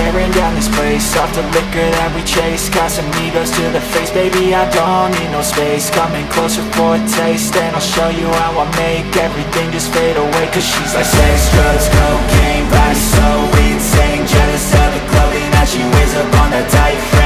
Tearing down this place. Off the liquor that we chase. Got some egos to the face. Baby, I don't need no space. Coming closer for a taste And I'll show you how I make everything just fade away. Cause she's like sex, drugs, cocaine Body so insane. Jealous of the clothing that she wears up on a tight